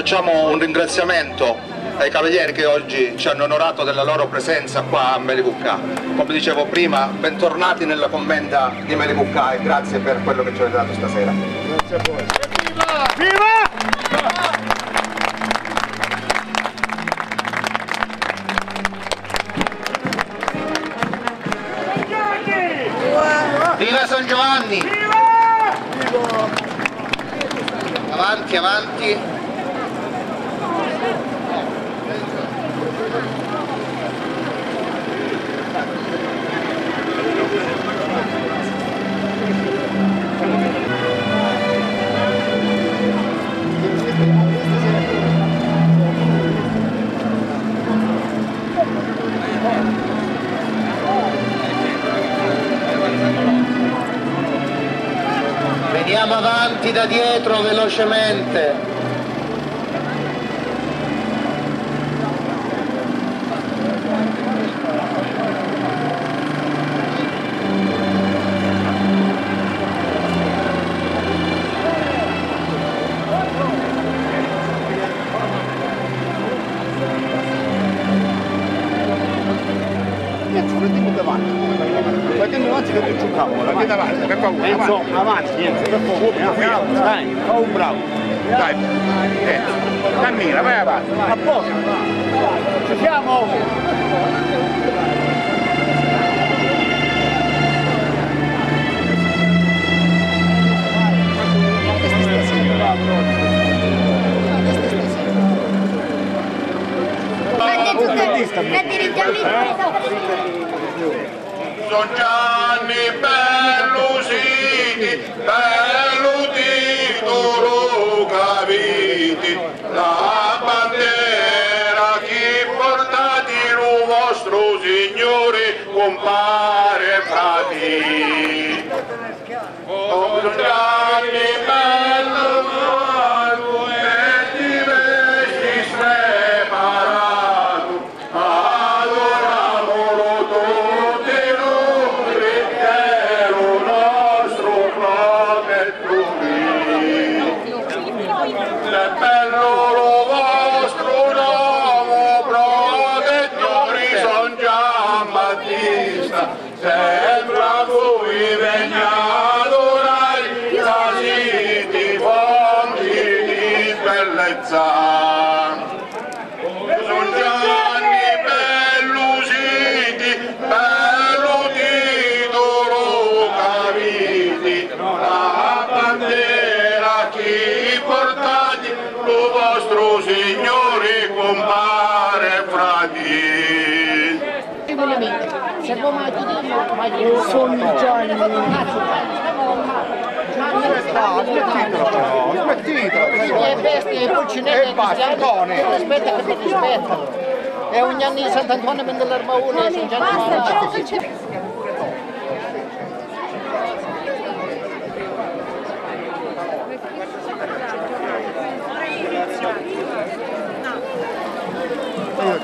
facciamo un ringraziamento ai cavalieri che oggi ci hanno onorato della loro presenza qua a Melicucca. Come dicevo prima, bentornati nella commenda di Melicucca e grazie per quello che ci avete dato stasera. Grazie a voi. Viva! Viva! Viva San Giovanni! Viva! Avanti, avanti. Veniamo avanti da dietro velocemente. Enzo, avanti, Enzo, per favore, dai, fa un bravo. Dai, eh, cammina, vai avanti. A posto. Ci siamo? Capiti, la bandiera che portate lo vostro Signore compare frati. Oh, È bello lo vostro nome, protettori San Gian fra di. Sono Gianni. No, smettitela! Le bestie, i pulcinelli, E basta, Tone. aspetta che ti rispettano. È un anno di Sant'Antonio dell'Armaune, sono già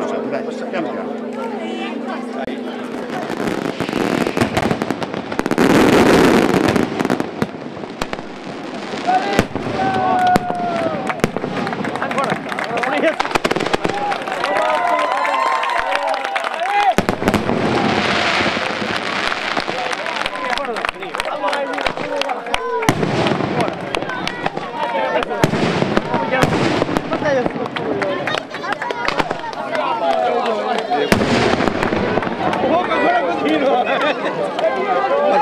jeszcze, daj, piątka. Yes.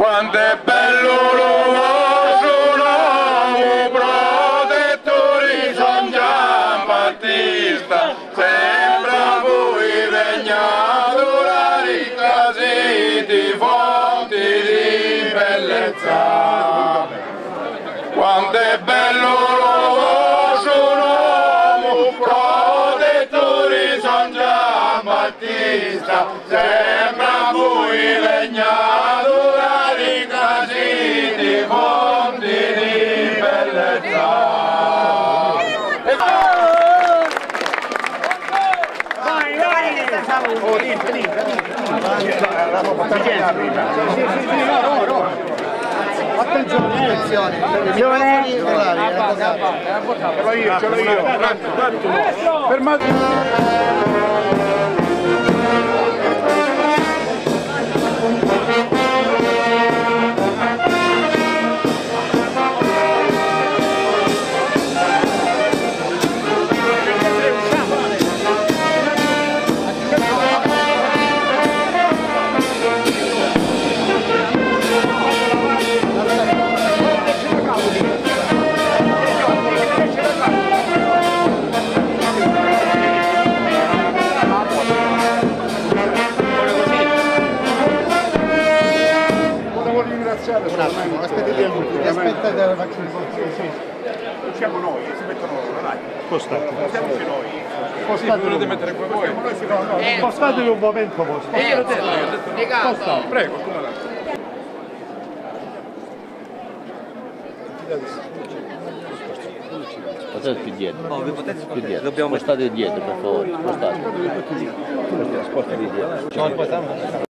Quanto è bello lo vostro nome, protettori San Giambattista, sembra a voi regnato la ricca di fonti di bellezza. Quanto è bello lo vostro nome, protettori San Giambattista, sembra a voi regnato di bellezza. Attenzione, attenzione. Attenzione. Ce l'ho io, ce l'ho io. Fermate. Un attimo, aspetti di aspetta che faccio il siamo noi, si mettono loro, dai. Spostate. Siamoci noi. Spostatevi. Dovete mettere qua voi. No, no. Spostatevi un momento voi. Spostatevi. Prego, come la. Spostate più dietro. più dietro. Spostate dietro per favore. Spostate. Spostate dietro.